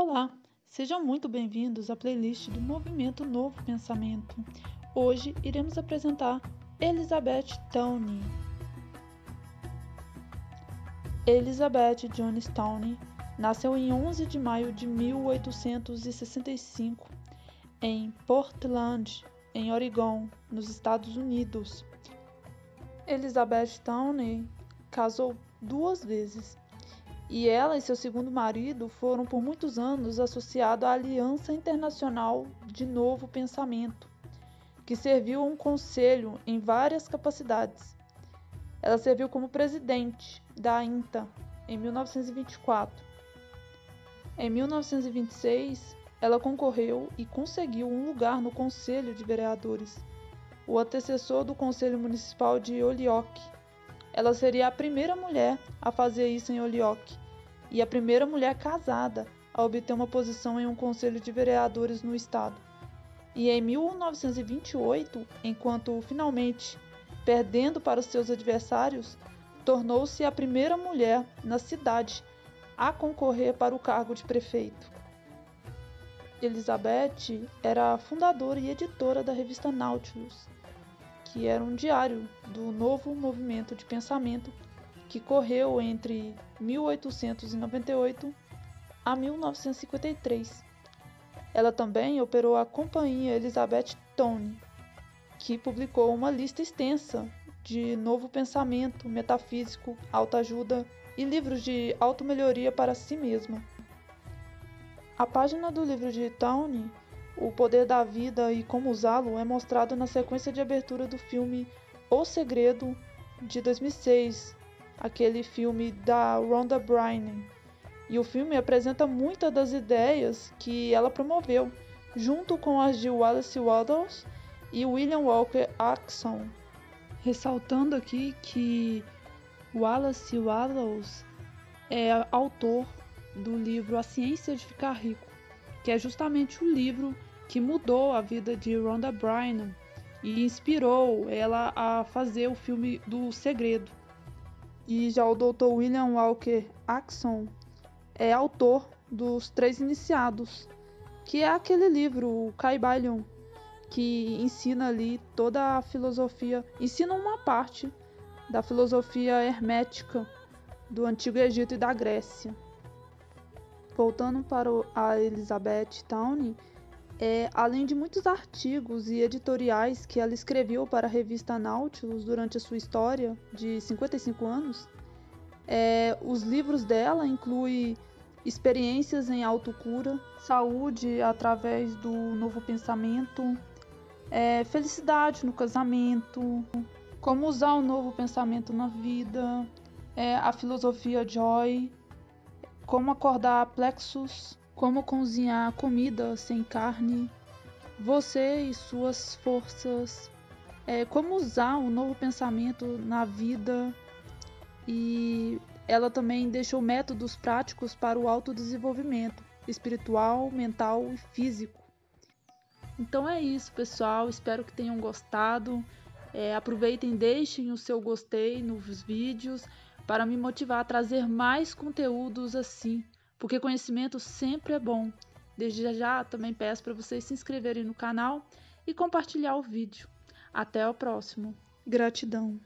Olá, sejam muito bem-vindos à playlist do Movimento Novo Pensamento. Hoje iremos apresentar Elizabeth Towney. Elizabeth Jones Towney nasceu em 11 de maio de 1865 em Portland, em Oregon, nos Estados Unidos. Elizabeth Towney casou duas vezes e ela e seu segundo marido foram por muitos anos associados à Aliança Internacional de Novo Pensamento, que serviu um conselho em várias capacidades. Ela serviu como presidente da INTA em 1924. Em 1926, ela concorreu e conseguiu um lugar no Conselho de Vereadores, o antecessor do Conselho Municipal de Holyoke ela seria a primeira mulher a fazer isso em Holyoke e a primeira mulher casada a obter uma posição em um conselho de vereadores no estado. E em 1928, enquanto finalmente perdendo para os seus adversários, tornou-se a primeira mulher na cidade a concorrer para o cargo de prefeito. Elizabeth era fundadora e editora da revista Nautilus, que era um diário do novo movimento de pensamento que correu entre 1898 a 1953. Ela também operou a Companhia Elizabeth Tone, que publicou uma lista extensa de novo pensamento metafísico, autoajuda e livros de automelhoria para si mesma. A página do livro de Towne o poder da vida e como usá-lo é mostrado na sequência de abertura do filme O Segredo de 2006, aquele filme da Rhonda Byrne. E o filme apresenta muitas das ideias que ela promoveu, junto com as de Wallace Waddles e William Walker Atkinson. Ressaltando aqui que Wallace Waddles é autor do livro A Ciência de Ficar Rico, que é justamente o livro que mudou a vida de Rhonda Byrne e inspirou ela a fazer o filme do Segredo. E já o Dr. William Walker Axon é autor dos Três Iniciados, que é aquele livro, o Caibalion, que ensina ali toda a filosofia, ensina uma parte da filosofia hermética do Antigo Egito e da Grécia. Voltando para a Elizabeth Towney, é, além de muitos artigos e editoriais que ela escreveu para a revista Nautilus durante a sua história de 55 anos, é, os livros dela incluem experiências em autocura, saúde através do novo pensamento, é, felicidade no casamento, como usar o novo pensamento na vida, é, a filosofia Joy, como acordar plexus, como cozinhar comida sem carne, você e suas forças, é, como usar um novo pensamento na vida e ela também deixou métodos práticos para o autodesenvolvimento espiritual, mental e físico. Então é isso, pessoal. Espero que tenham gostado. É, aproveitem, deixem o seu gostei nos vídeos para me motivar a trazer mais conteúdos assim porque conhecimento sempre é bom. Desde já também peço para vocês se inscreverem no canal e compartilhar o vídeo. Até o próximo. Gratidão.